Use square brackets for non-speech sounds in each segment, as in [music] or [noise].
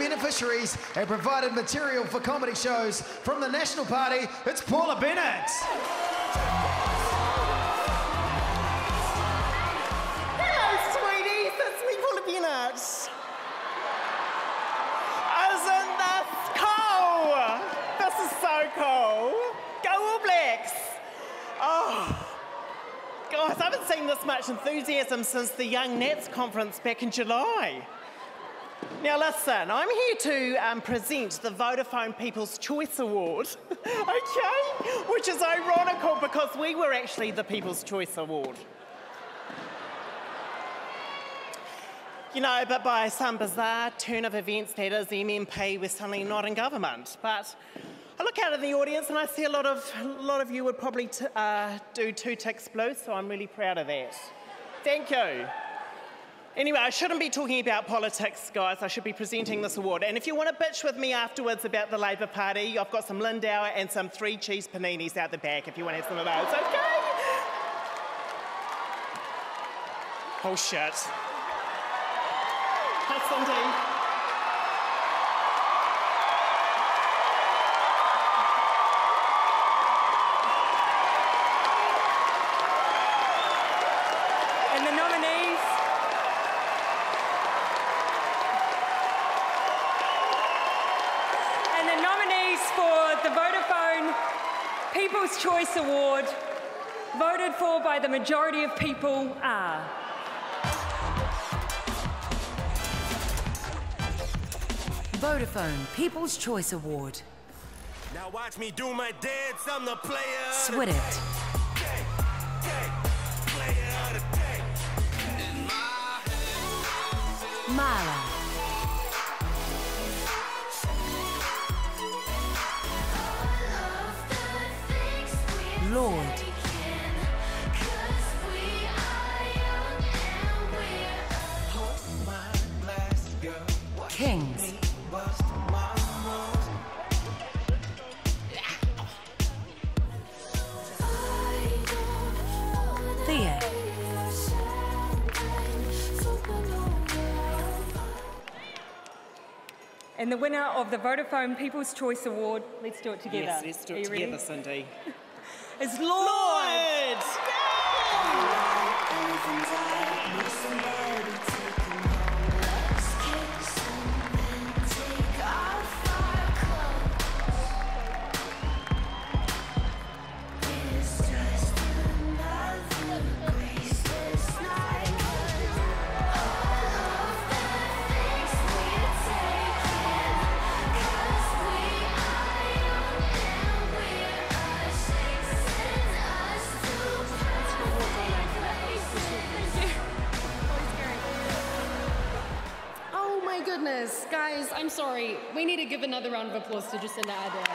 beneficiaries and provided material for comedy shows from the National Party. It's Paula Bennett. Hello, sweeties. It's me, Paula Bennett. Isn't this cool? This is so cool. Go All Blacks. Oh. Guys, I haven't seen this much enthusiasm since the Young Nats conference back in July. Now, listen, I'm here to um, present the Vodafone People's Choice Award, [laughs] okay? Which is ironical because we were actually the People's Choice Award. You know, but by some bizarre turn of events, that is, MMP was suddenly not in government. But I look out in the audience and I see a lot of, a lot of you would probably uh, do two ticks blue, so I'm really proud of that. Thank you. Anyway, I shouldn't be talking about politics, guys. I should be presenting this award. And if you want to bitch with me afterwards about the Labour Party, I've got some Lindauer and some three cheese paninis out the back if you want to have some of those, okay? Oh, shit. Hi, Cindy. People's Choice Award, voted for by the majority of people, are. Vodafone People's Choice Award. Now watch me do my dance, I'm the player. Sweat it. Mala. Lorde. Kings. Thea. And the winner of the Vodafone People's Choice Award, let's do it together. Yes, let's do it you together, ready? Cindy. [laughs] Is Lorde. Lorde! Oh guys, I'm sorry. We need to give another round of applause to Jacinda Ardern.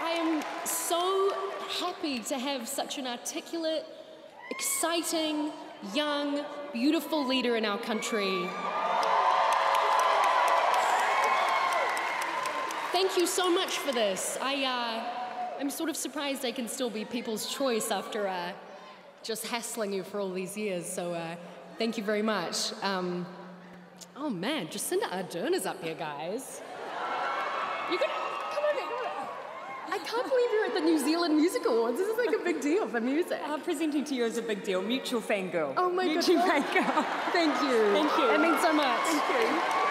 I am so happy to have such an articulate, exciting, young, beautiful leader in our country. Thank you so much for this. I, uh, I'm sort of surprised I can still be people's choice after uh, just hassling you for all these years. So uh, thank you very much. Um, oh man, Jacinda Ardern is up here, guys. You could come here. Come over. I can't believe you're at the New Zealand Music Awards. This is like a big deal for music. Uh, presenting to you is a big deal. Mutual fangirl. Oh my god. Mutual goodness. fangirl. Thank you. Thank you. That means so much. Thank you.